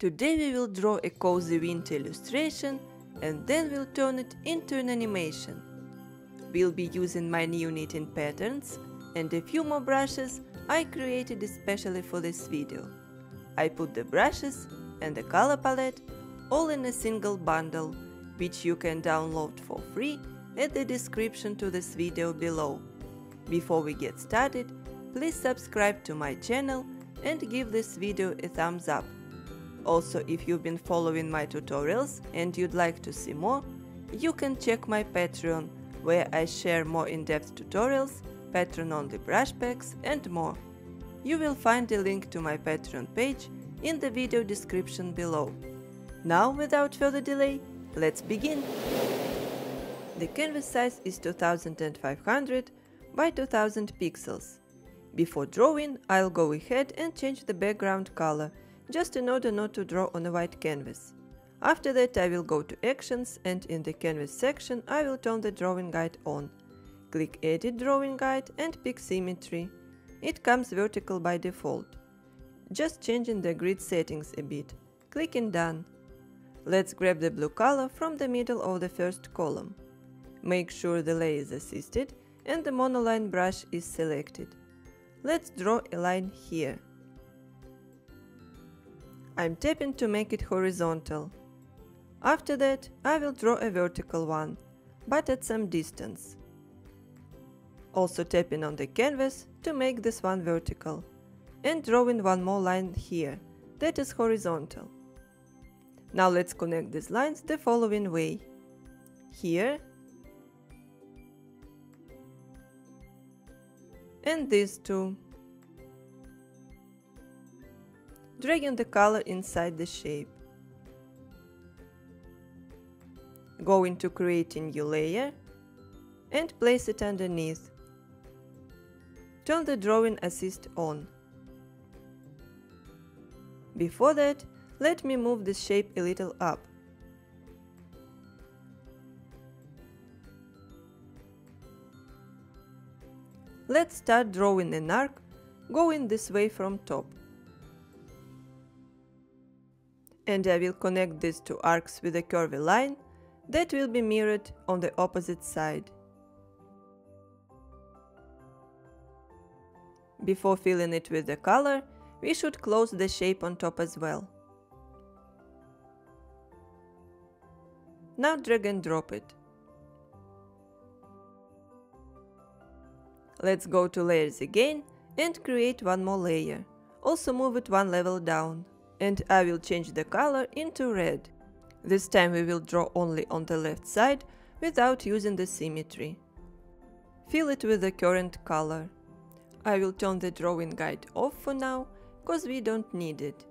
Today we will draw a cozy winter illustration and then we'll turn it into an animation. We'll be using my new knitting patterns and a few more brushes I created especially for this video. I put the brushes and the color palette all in a single bundle, which you can download for free at the description to this video below. Before we get started, please subscribe to my channel and give this video a thumbs up. Also, if you've been following my tutorials and you'd like to see more, you can check my Patreon, where I share more in-depth tutorials, Patreon-only brush packs and more. You will find a link to my Patreon page in the video description below. Now, without further delay, let's begin! The canvas size is 2500 by 2000 pixels. Before drawing, I'll go ahead and change the background color just in order not to draw on a white canvas. After that I will go to Actions and in the Canvas section I will turn the drawing guide on. Click Edit Drawing Guide and pick Symmetry. It comes vertical by default. Just changing the grid settings a bit. Clicking Done. Let's grab the blue color from the middle of the first column. Make sure the layer is assisted and the monoline brush is selected. Let's draw a line here. I'm tapping to make it horizontal. After that, I will draw a vertical one, but at some distance. Also tapping on the canvas to make this one vertical, and drawing one more line here, that is horizontal. Now let's connect these lines the following way. Here, and these two. Dragging the color inside the shape. Go into creating new layer and place it underneath. Turn the drawing assist on. Before that, let me move this shape a little up. Let's start drawing an arc going this way from top. And I will connect these two arcs with a curvy line that will be mirrored on the opposite side. Before filling it with the color, we should close the shape on top as well. Now drag and drop it. Let's go to layers again and create one more layer. Also move it one level down and I will change the color into red. This time we will draw only on the left side without using the symmetry. Fill it with the current color. I will turn the drawing guide off for now, cause we don't need it.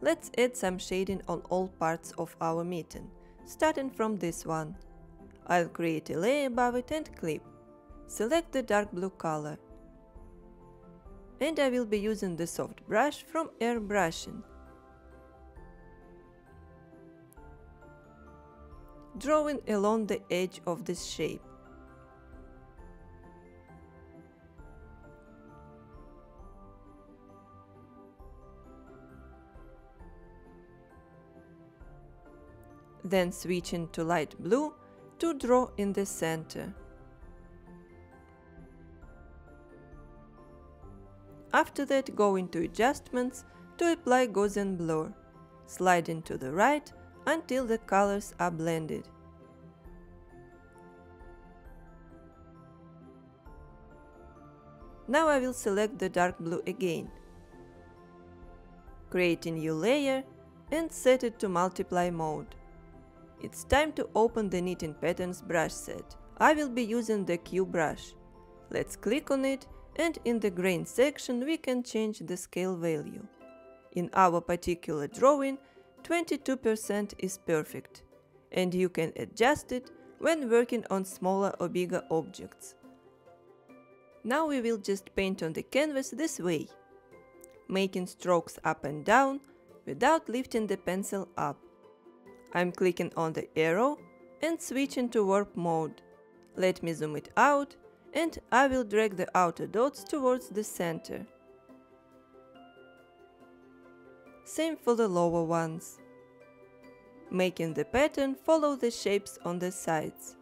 Let's add some shading on all parts of our mitten, starting from this one. I'll create a layer above it and clip. Select the dark blue color. And I will be using the soft brush from airbrushing. Drawing along the edge of this shape. Then switching to light blue to draw in the center. After that go into adjustments to apply Gaussian blur, sliding to the right until the colors are blended. Now I will select the dark blue again. Create a new layer and set it to multiply mode. It's time to open the Knitting Patterns brush set. I will be using the Q brush. Let's click on it and in the grain section we can change the scale value. In our particular drawing 22% is perfect, and you can adjust it when working on smaller or bigger objects. Now we will just paint on the canvas this way, making strokes up and down without lifting the pencil up. I'm clicking on the arrow and switching to warp mode. Let me zoom it out and I will drag the outer dots towards the center. Same for the lower ones. Making the pattern follow the shapes on the sides.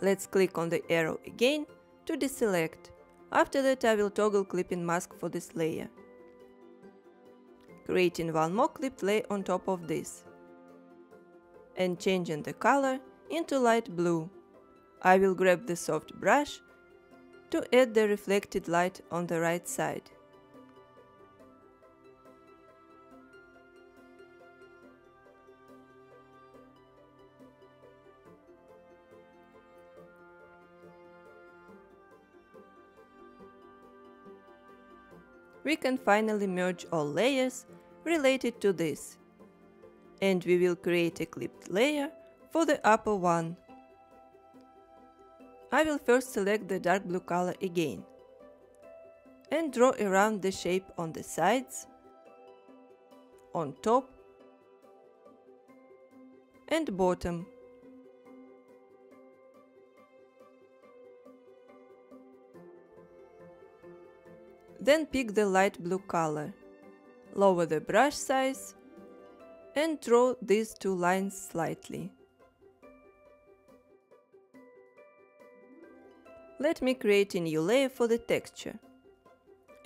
Let's click on the arrow again to deselect. After that I will toggle clipping mask for this layer. Creating one more clipped layer on top of this. And changing the color into light blue. I will grab the soft brush to add the reflected light on the right side. We can finally merge all layers related to this. And we will create a clipped layer for the upper one. I will first select the dark blue color again and draw around the shape on the sides, on top and bottom. Then pick the light blue color. Lower the brush size and draw these two lines slightly. Let me create a new layer for the texture.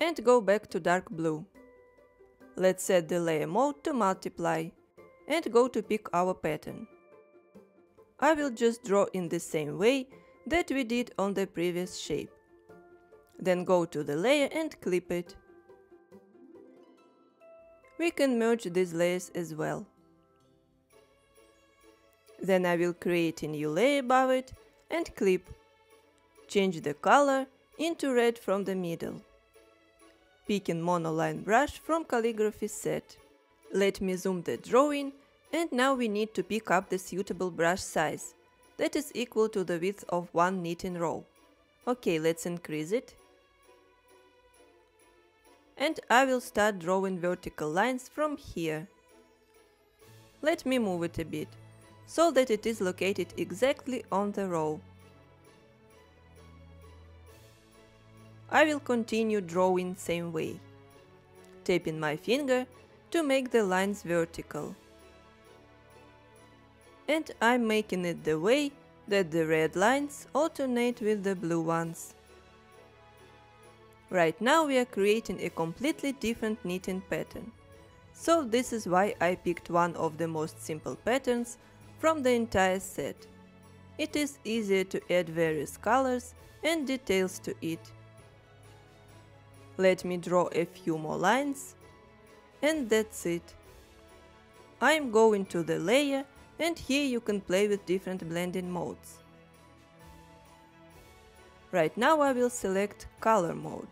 And go back to dark blue. Let's set the layer mode to multiply and go to pick our pattern. I will just draw in the same way that we did on the previous shape. Then go to the layer and clip it. We can merge these layers as well. Then I will create a new layer above it and clip. Change the color into red from the middle. Picking monoline brush from calligraphy set. Let me zoom the drawing and now we need to pick up the suitable brush size that is equal to the width of one knitting row. Okay, let's increase it and I will start drawing vertical lines from here. Let me move it a bit, so that it is located exactly on the row. I will continue drawing same way, tapping my finger to make the lines vertical. And I'm making it the way that the red lines alternate with the blue ones. Right now we are creating a completely different knitting pattern. So this is why I picked one of the most simple patterns from the entire set. It is easier to add various colors and details to it. Let me draw a few more lines and that's it. I am going to the layer and here you can play with different blending modes. Right now I will select color mode.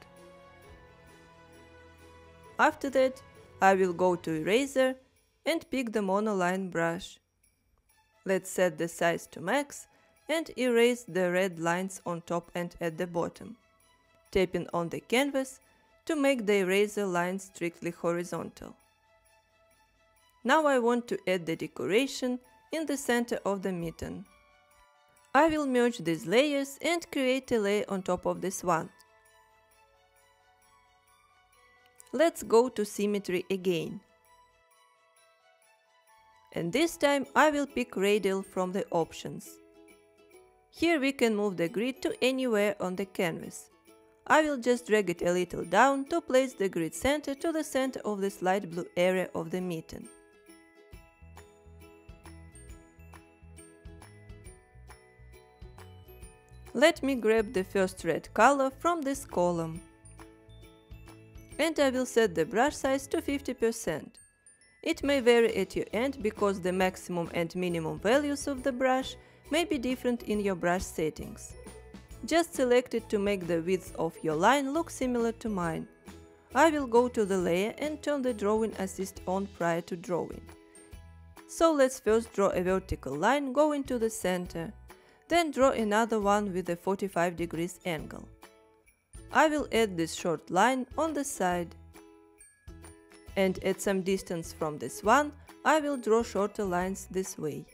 After that, I will go to eraser and pick the monoline brush. Let's set the size to max and erase the red lines on top and at the bottom, tapping on the canvas to make the eraser line strictly horizontal. Now I want to add the decoration in the center of the mitten. I will merge these layers and create a layer on top of this one. Let's go to symmetry again. And this time I will pick radial from the options. Here we can move the grid to anywhere on the canvas. I will just drag it a little down to place the grid center to the center of this light blue area of the mitten. Let me grab the first red color from this column and I will set the brush size to 50%. It may vary at your end because the maximum and minimum values of the brush may be different in your brush settings. Just select it to make the width of your line look similar to mine. I will go to the layer and turn the drawing assist on prior to drawing. So let's first draw a vertical line going to the center, then draw another one with a 45 degrees angle. I will add this short line on the side. And at some distance from this one, I will draw shorter lines this way.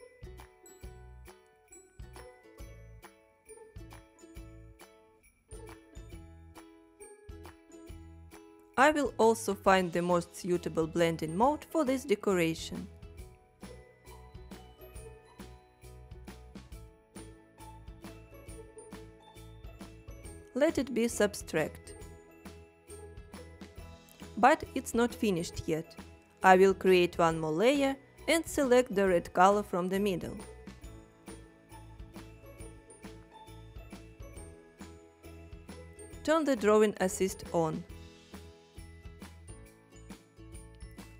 I will also find the most suitable blending mode for this decoration. Let it be subtract. But it's not finished yet. I will create one more layer and select the red color from the middle. Turn the drawing assist on.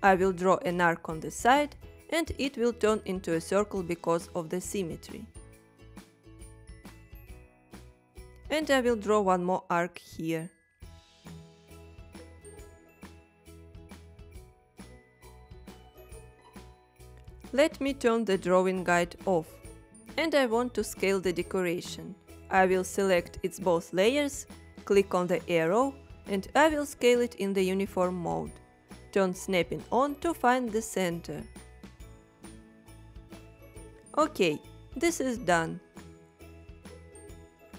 I will draw an arc on the side and it will turn into a circle because of the symmetry. And I will draw one more arc here. Let me turn the drawing guide off. And I want to scale the decoration. I will select its both layers, click on the arrow, and I will scale it in the uniform mode. Turn snapping on to find the center. Ok, this is done.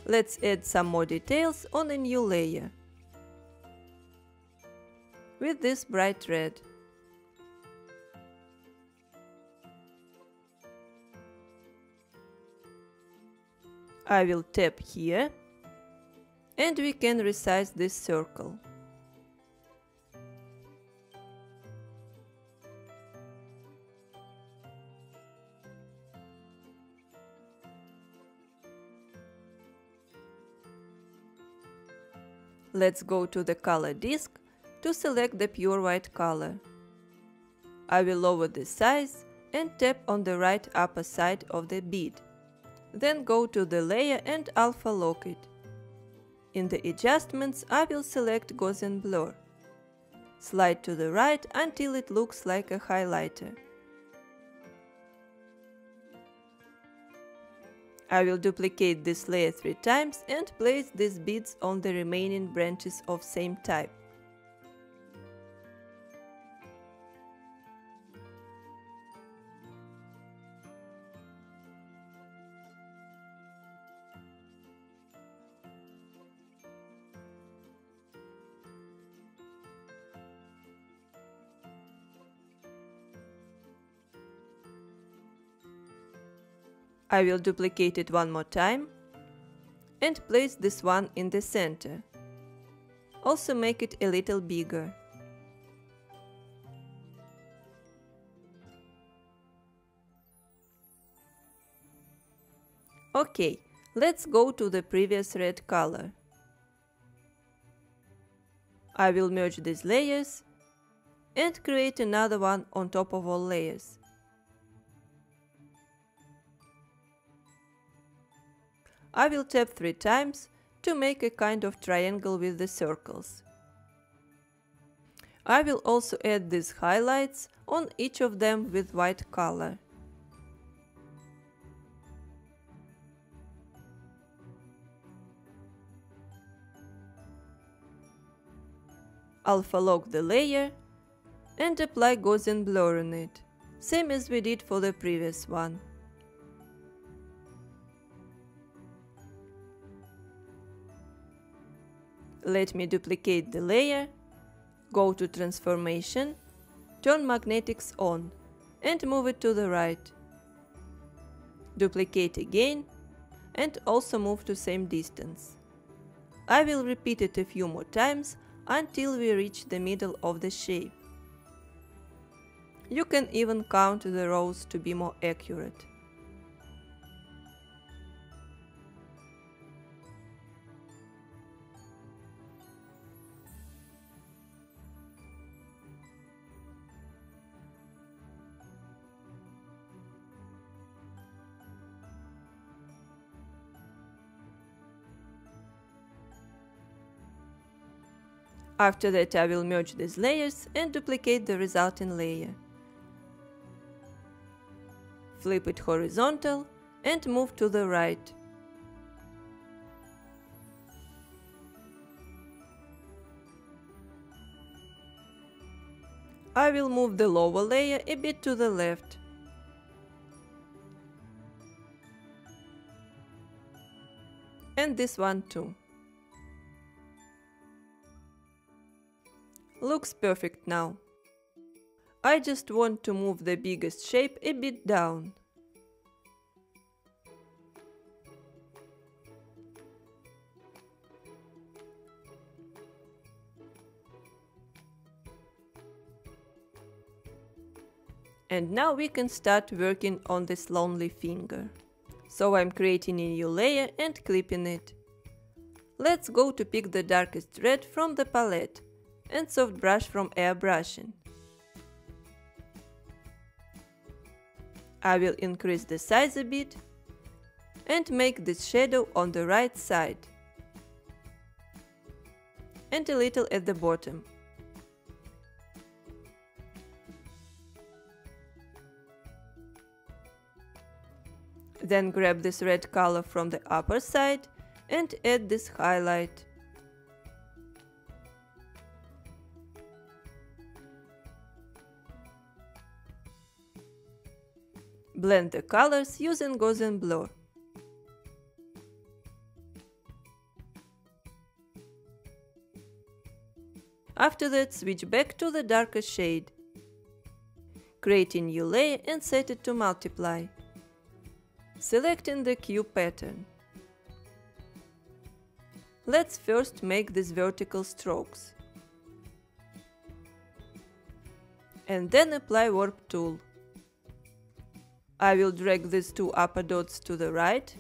Let's add some more details on a new layer. With this bright red. I will tap here and we can resize this circle. Let's go to the color disk to select the pure white color. I will lower the size and tap on the right upper side of the bead. Then go to the layer and alpha lock it. In the adjustments I will select Gaussian blur. Slide to the right until it looks like a highlighter. I will duplicate this layer three times and place these beads on the remaining branches of same type. I will duplicate it one more time and place this one in the center. Also make it a little bigger. Ok, let's go to the previous red color. I will merge these layers and create another one on top of all layers. I will tap three times to make a kind of triangle with the circles. I will also add these highlights on each of them with white color. Alpha lock the layer and apply Gaussian blur on it, same as we did for the previous one. Let me duplicate the layer, go to transformation, turn magnetics on and move it to the right. Duplicate again and also move to same distance. I will repeat it a few more times until we reach the middle of the shape. You can even count the rows to be more accurate. After that I will merge these layers and duplicate the resulting layer. Flip it horizontal and move to the right. I will move the lower layer a bit to the left. And this one too. Looks perfect now. I just want to move the biggest shape a bit down. And now we can start working on this lonely finger. So I'm creating a new layer and clipping it. Let's go to pick the darkest red from the palette and soft brush from airbrushing. I will increase the size a bit and make this shadow on the right side and a little at the bottom. Then grab this red color from the upper side and add this highlight. Blend the colors using Gaussian blur. After that, switch back to the darker shade. Create a new layer and set it to multiply selecting the cube pattern. Let's first make these vertical strokes. And then apply warp tool. I will drag these two upper dots to the right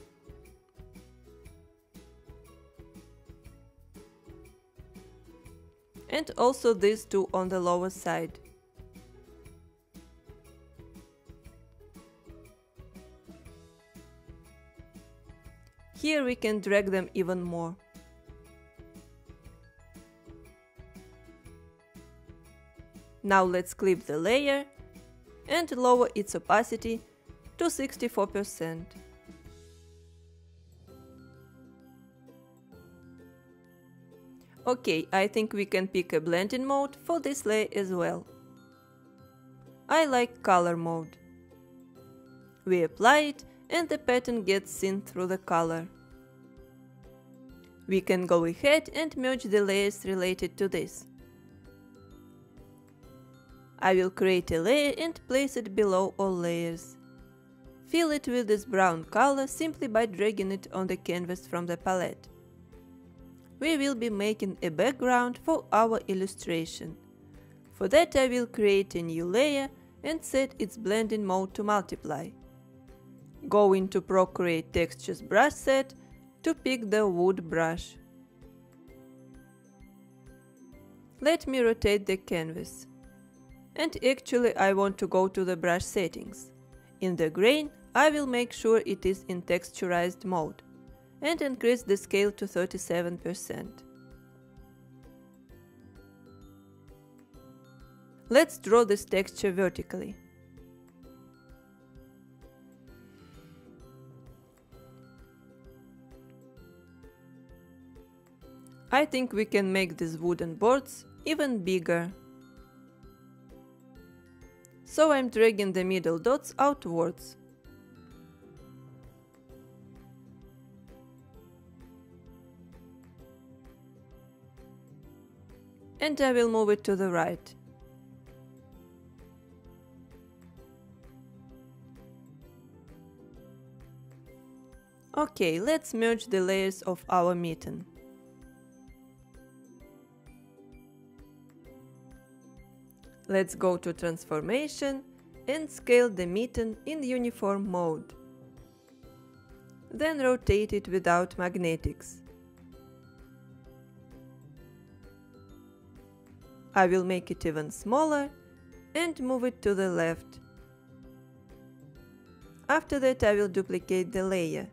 and also these two on the lower side. Here we can drag them even more. Now let's clip the layer and lower its opacity to 64%. Ok, I think we can pick a blending mode for this layer as well. I like color mode. We apply it and the pattern gets seen through the color. We can go ahead and merge the layers related to this. I will create a layer and place it below all layers. Fill it with this brown color simply by dragging it on the canvas from the palette. We will be making a background for our illustration. For that I will create a new layer and set its blending mode to multiply. Go into Procreate Textures brush set to pick the wood brush. Let me rotate the canvas. And actually I want to go to the brush settings. In the grain, I will make sure it is in texturized mode and increase the scale to 37%. Let's draw this texture vertically. I think we can make these wooden boards even bigger. So I'm dragging the middle dots outwards. And I will move it to the right. Okay, let's merge the layers of our mitten. Let's go to transformation and scale the mitten in uniform mode. Then rotate it without magnetics. I will make it even smaller and move it to the left. After that I will duplicate the layer.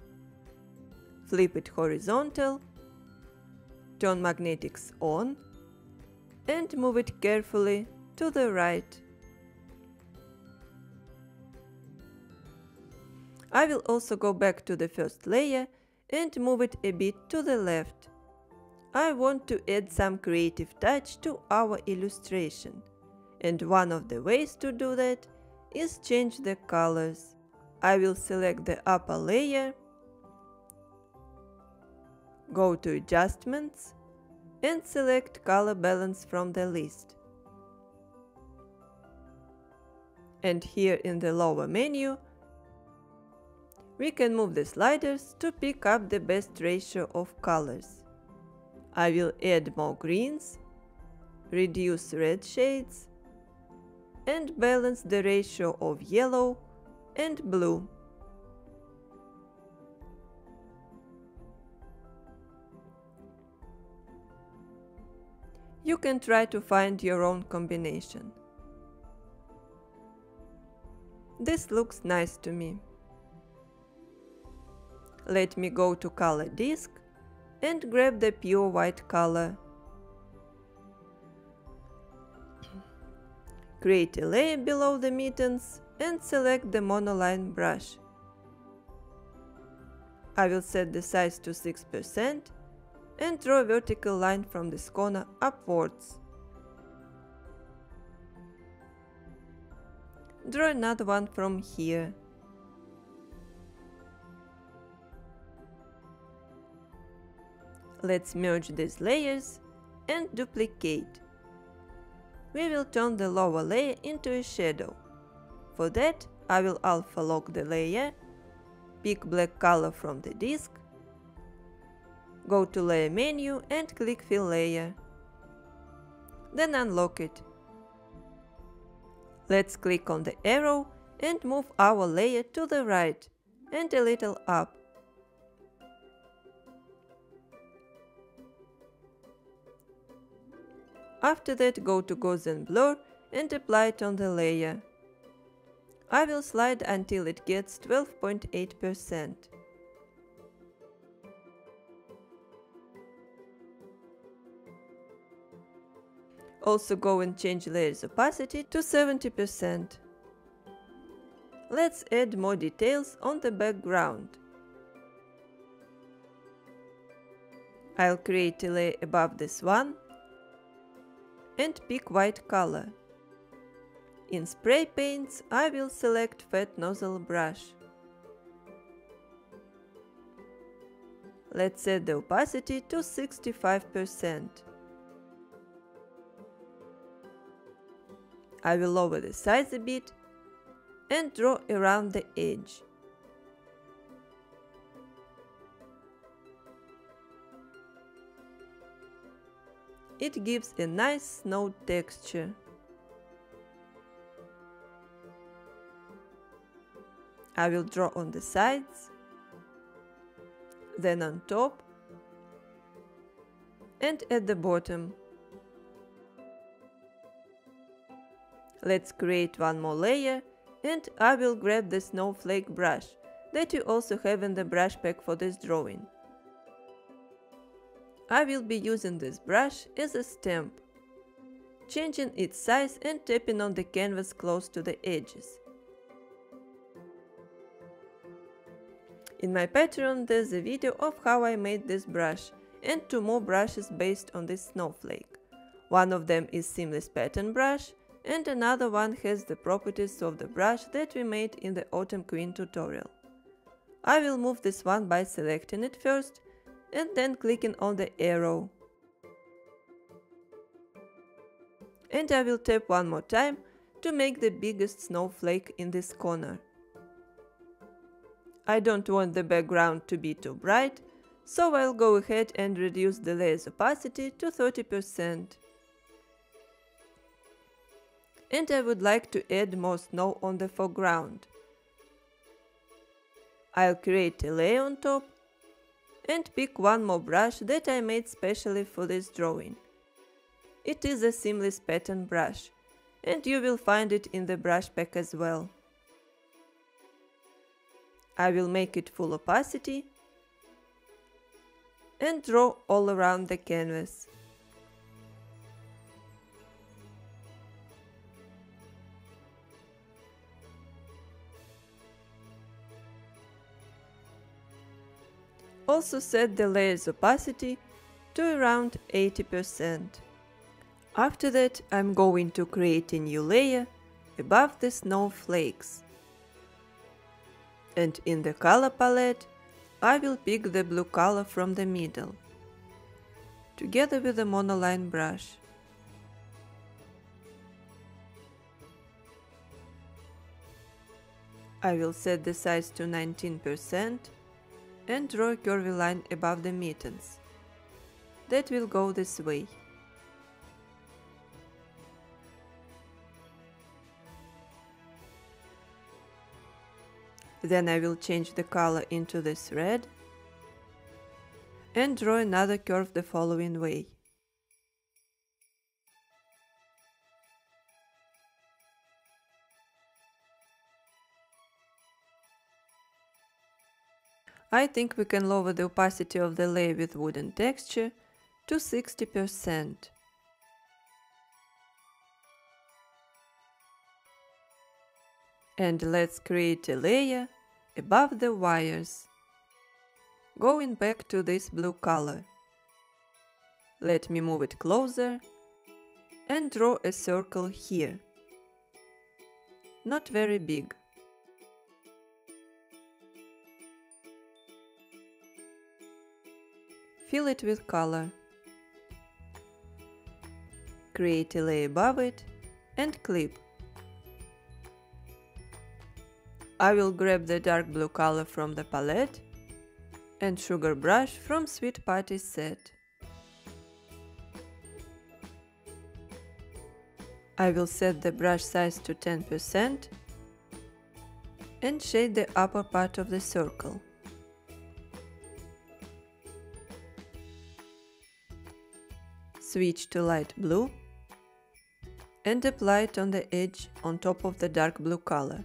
Flip it horizontal, turn magnetics on and move it carefully to the right. I will also go back to the first layer and move it a bit to the left. I want to add some creative touch to our illustration. And one of the ways to do that is change the colors. I will select the upper layer, go to Adjustments and select Color Balance from the list. And here in the lower menu, we can move the sliders to pick up the best ratio of colors. I will add more greens, reduce red shades, and balance the ratio of yellow and blue. You can try to find your own combination. This looks nice to me. Let me go to color disk and grab the pure white color. Create a layer below the mittens and select the monoline brush. I will set the size to 6% and draw a vertical line from this corner upwards. Draw another one from here. Let's merge these layers and duplicate. We will turn the lower layer into a shadow. For that, I will alpha lock the layer, pick black color from the disk, Go to Layer menu and click Fill Layer. Then unlock it. Let's click on the arrow and move our layer to the right and a little up. After that go to Gaussian Blur and apply it on the layer. I will slide until it gets 12.8%. Also go and change layer's opacity to 70%. Let's add more details on the background. I'll create a layer above this one and pick white color. In spray paints I will select fat nozzle brush. Let's set the opacity to 65%. I will lower the size a bit and draw around the edge. It gives a nice snow texture. I will draw on the sides, then on top and at the bottom. Let's create one more layer and I will grab the snowflake brush that you also have in the brush pack for this drawing. I will be using this brush as a stamp, changing its size and tapping on the canvas close to the edges. In my Patreon there's a video of how I made this brush and two more brushes based on this snowflake. One of them is seamless pattern brush and another one has the properties of the brush that we made in the Autumn Queen tutorial. I will move this one by selecting it first and then clicking on the arrow. And I will tap one more time to make the biggest snowflake in this corner. I don't want the background to be too bright, so I'll go ahead and reduce the layer's opacity to 30%. And I would like to add more snow on the foreground. I'll create a layer on top and pick one more brush that I made specially for this drawing. It is a seamless pattern brush and you will find it in the brush pack as well. I will make it full opacity and draw all around the canvas. Also set the layer's opacity to around 80%. After that I'm going to create a new layer above the snowflakes. And in the color palette I will pick the blue color from the middle, together with the monoline brush. I will set the size to 19% and draw a curvy line above the mittens. That will go this way. Then I will change the color into this red and draw another curve the following way. I think we can lower the opacity of the layer with wooden texture to 60%. And let's create a layer above the wires. Going back to this blue color. Let me move it closer and draw a circle here. Not very big. Fill it with color. Create a layer above it and clip. I will grab the dark blue color from the palette and sugar brush from Sweet Putty set. I will set the brush size to 10% and shade the upper part of the circle. Switch to light blue and apply it on the edge on top of the dark blue color.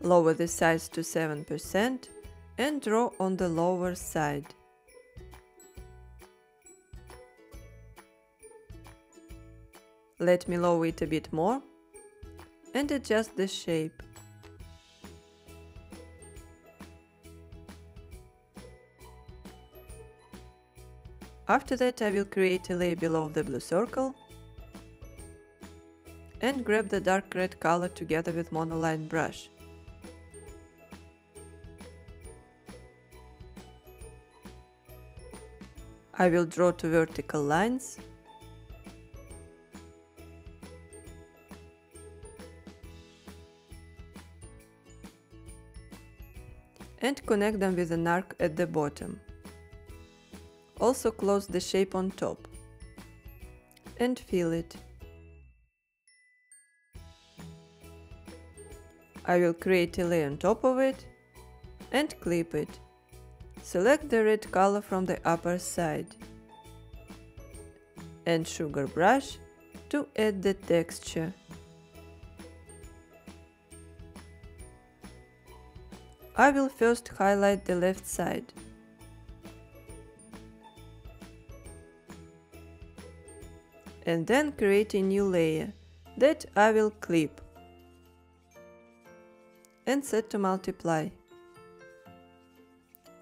Lower the size to 7% and draw on the lower side. Let me lower it a bit more and adjust the shape. After that I will create a layer below the blue circle and grab the dark red color together with monoline brush. I will draw two vertical lines and connect them with an arc at the bottom. Also close the shape on top and fill it. I will create a layer on top of it and clip it. Select the red color from the upper side and sugar brush to add the texture. I will first highlight the left side. And then create a new layer that I will clip and set to multiply.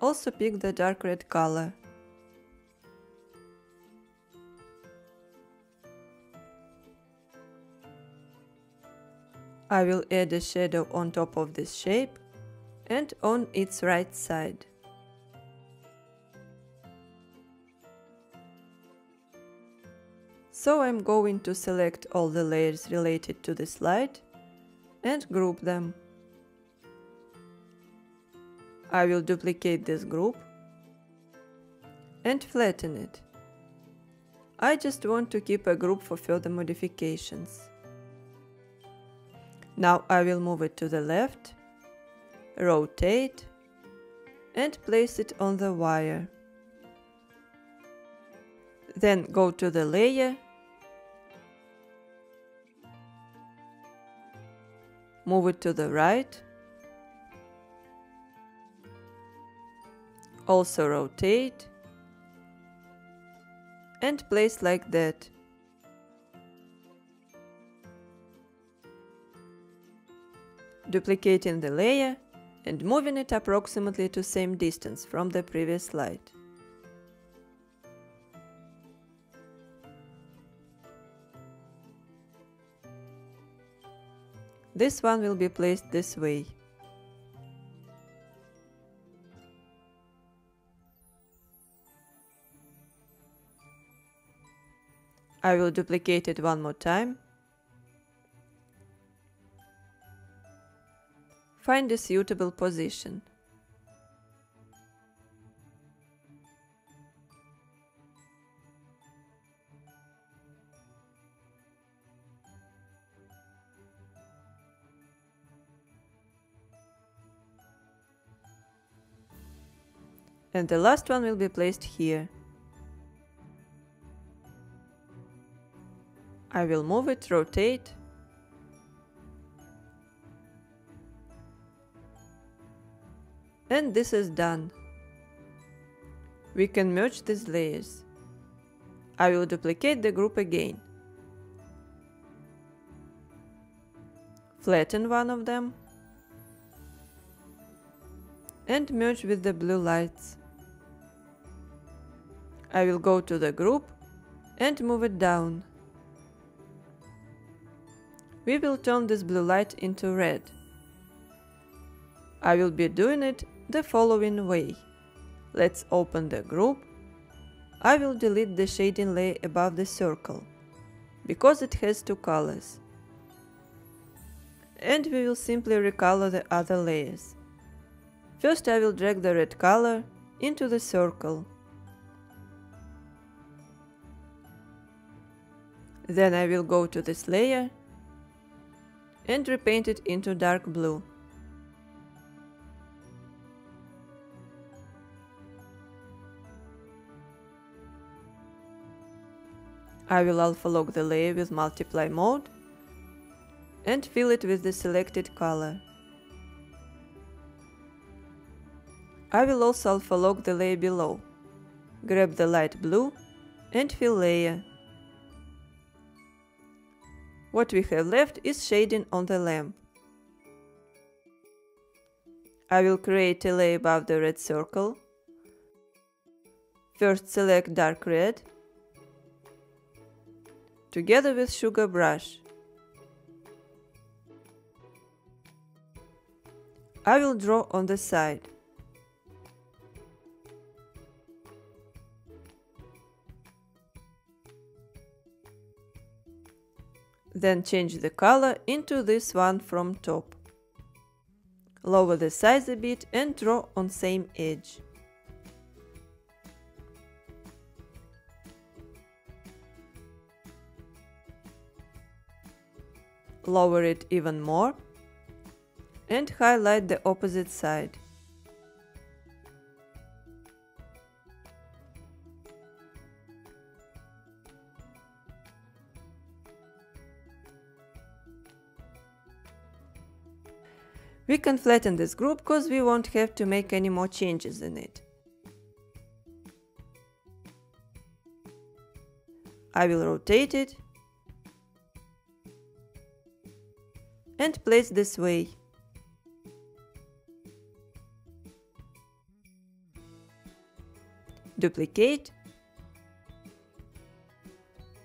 Also pick the dark red color. I will add a shadow on top of this shape and on its right side. So I'm going to select all the layers related to the slide and group them. I will duplicate this group and flatten it. I just want to keep a group for further modifications. Now I will move it to the left, rotate and place it on the wire. Then go to the layer move it to the right, also rotate and place like that. Duplicating the layer and moving it approximately to same distance from the previous slide. This one will be placed this way. I will duplicate it one more time. Find a suitable position. And the last one will be placed here. I will move it, rotate. And this is done. We can merge these layers. I will duplicate the group again. Flatten one of them and merge with the blue lights. I will go to the group and move it down. We will turn this blue light into red. I will be doing it the following way. Let's open the group. I will delete the shading layer above the circle, because it has two colors. And we will simply recolor the other layers. First I will drag the red color into the circle. Then I will go to this layer and repaint it into dark blue. I will alpha lock the layer with multiply mode and fill it with the selected color. I will also alpha lock the layer below. Grab the light blue and fill layer. What we have left is shading on the lamp. I will create a layer above the red circle. First select dark red together with sugar brush. I will draw on the side. Then change the color into this one from top. Lower the size a bit and draw on same edge. Lower it even more and highlight the opposite side. We can flatten this group because we won't have to make any more changes in it. I will rotate it and place this way. Duplicate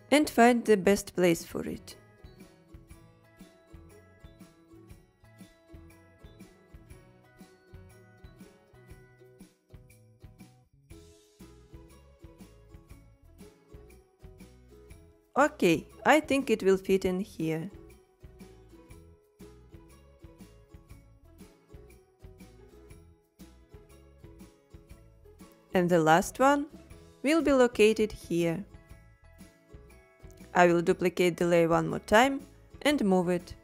and find the best place for it. Okay, I think it will fit in here. And the last one will be located here. I will duplicate the layer one more time and move it.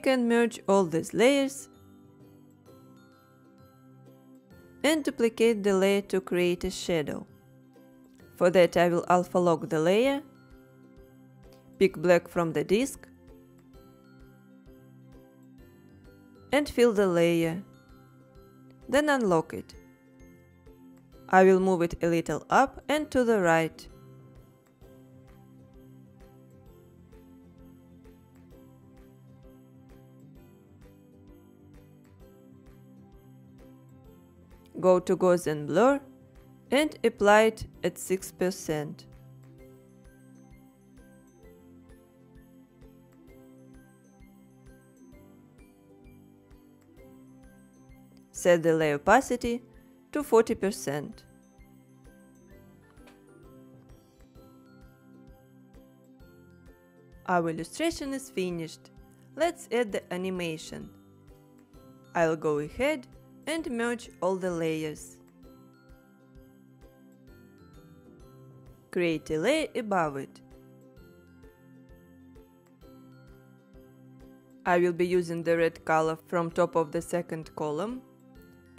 Can merge all these layers and duplicate the layer to create a shadow. For that I will alpha lock the layer, pick black from the disk and fill the layer, then unlock it. I will move it a little up and to the right. Go to Gaussian Blur and apply it at 6%. Set the layer opacity to 40%. Our illustration is finished. Let's add the animation. I'll go ahead and merge all the layers. Create a layer above it. I will be using the red color from top of the second column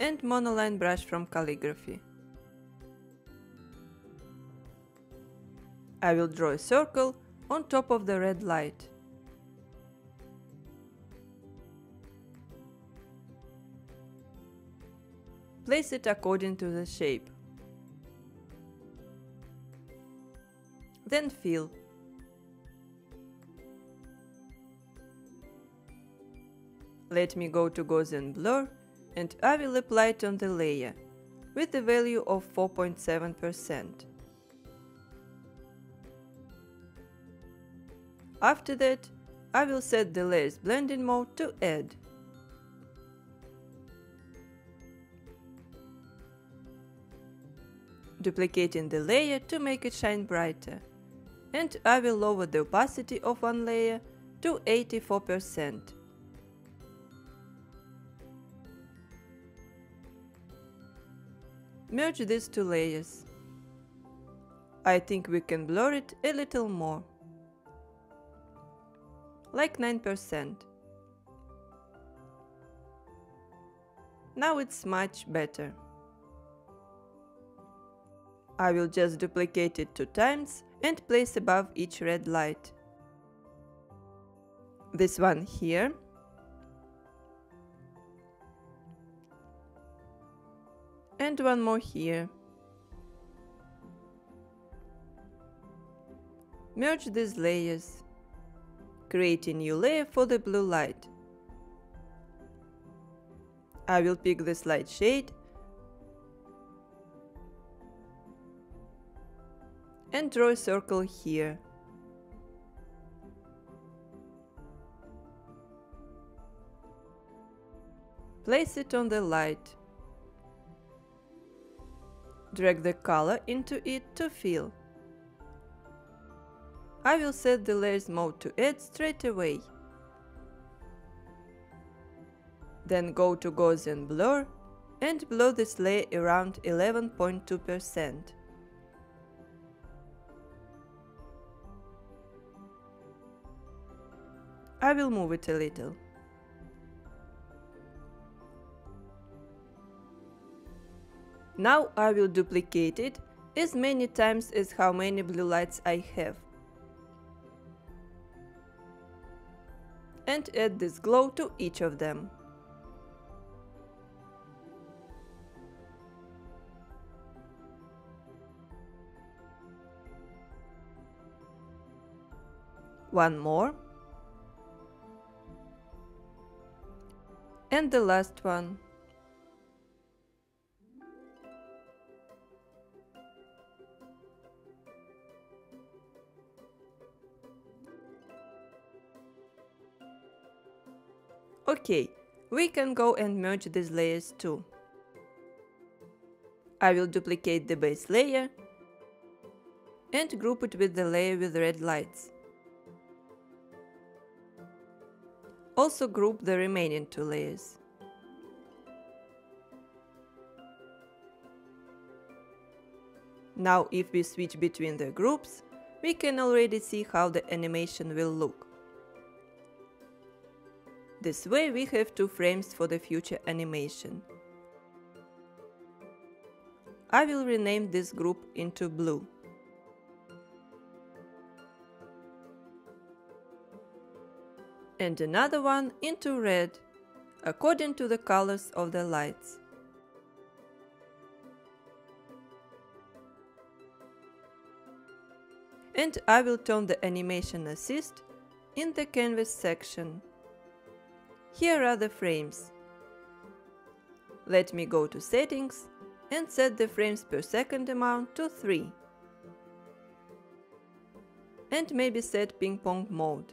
and monoline brush from calligraphy. I will draw a circle on top of the red light. Place it according to the shape. Then fill. Let me go to Gaussian blur and I will apply it on the layer with the value of 4.7%. After that, I will set the layer's blending mode to add. Duplicating the layer to make it shine brighter. And I will lower the opacity of one layer to 84%. Merge these two layers. I think we can blur it a little more. Like 9%. Now it's much better. I will just duplicate it two times and place above each red light. This one here and one more here. Merge these layers. Create a new layer for the blue light. I will pick this light shade and draw a circle here. Place it on the light. Drag the color into it to fill. I will set the layers mode to add straight away. Then go to Gaussian blur and blur this layer around 11.2%. I will move it a little. Now I will duplicate it as many times as how many blue lights I have. And add this glow to each of them. One more. And the last one. Ok, we can go and merge these layers too. I will duplicate the base layer and group it with the layer with red lights. Also group the remaining two layers. Now if we switch between the groups, we can already see how the animation will look. This way we have two frames for the future animation. I will rename this group into blue. And another one into red, according to the colors of the lights. And I will turn the animation assist in the canvas section. Here are the frames. Let me go to settings and set the frames per second amount to 3. And maybe set ping pong mode.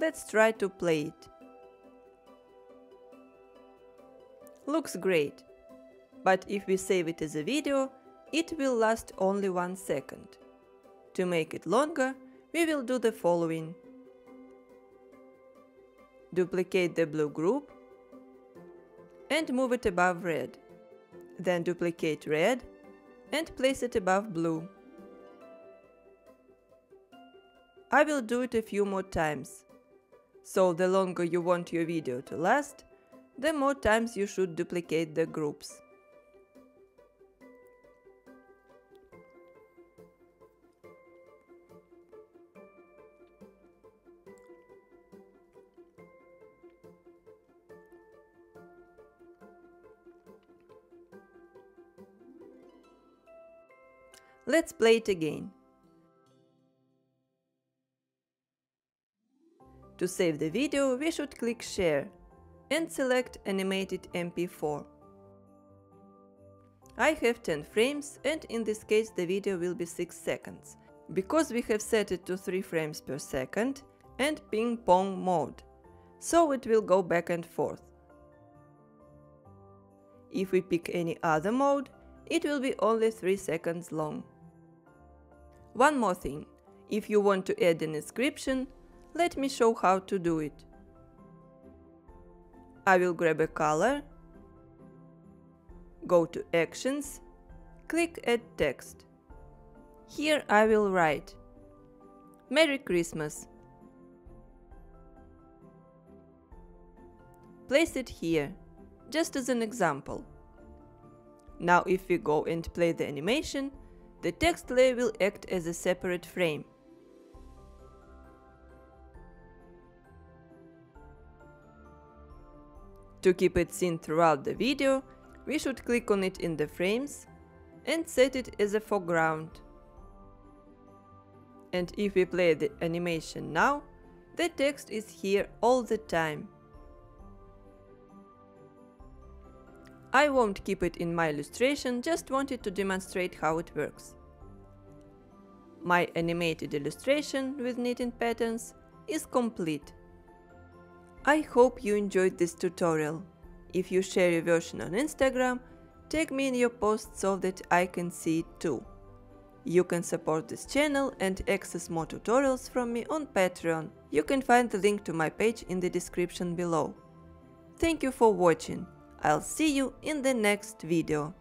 Let's try to play it. Looks great. But if we save it as a video, it will last only one second. To make it longer, we will do the following. Duplicate the blue group and move it above red. Then duplicate red and place it above blue. I will do it a few more times. So the longer you want your video to last, the more times you should duplicate the groups. Let's play it again. To save the video, we should click Share and select Animated MP4. I have 10 frames and in this case the video will be 6 seconds, because we have set it to 3 frames per second and ping pong mode, so it will go back and forth. If we pick any other mode, it will be only 3 seconds long. One more thing, if you want to add an inscription, let me show how to do it. I will grab a color, go to Actions, click Add Text. Here I will write Merry Christmas. Place it here, just as an example. Now if we go and play the animation, the text layer will act as a separate frame. To keep it seen throughout the video, we should click on it in the frames and set it as a foreground. And if we play the animation now, the text is here all the time. I won't keep it in my illustration, just wanted to demonstrate how it works. My animated illustration with knitting patterns is complete. I hope you enjoyed this tutorial. If you share your version on Instagram, tag me in your post so that I can see it too. You can support this channel and access more tutorials from me on Patreon. You can find the link to my page in the description below. Thank you for watching. I'll see you in the next video.